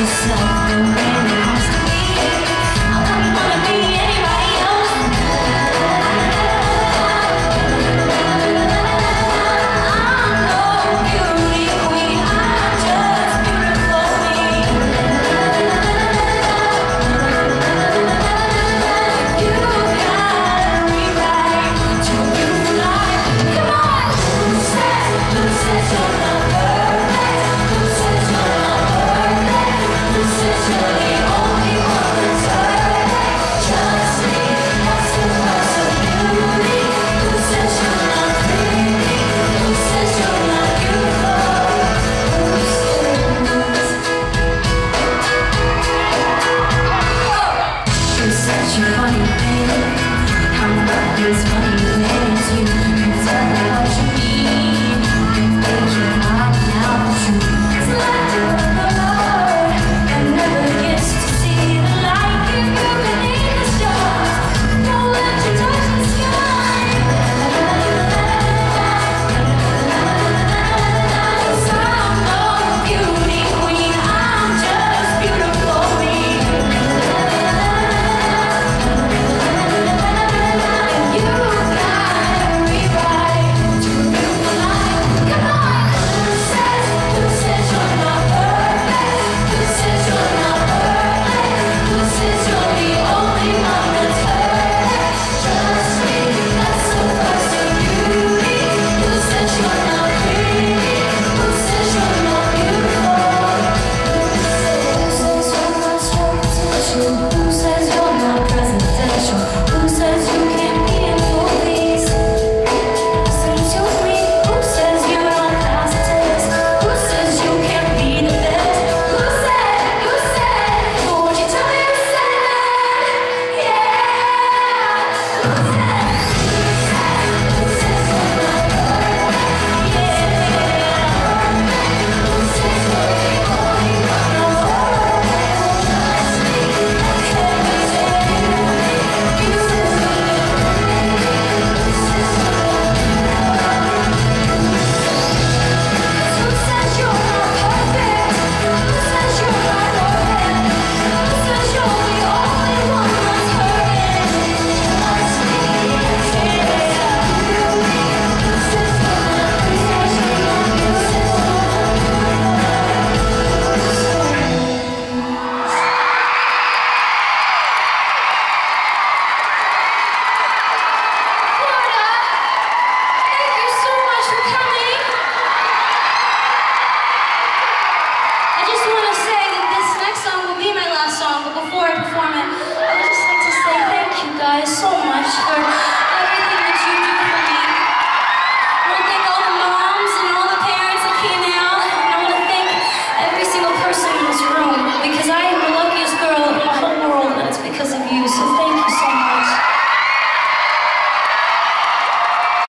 yourself. away this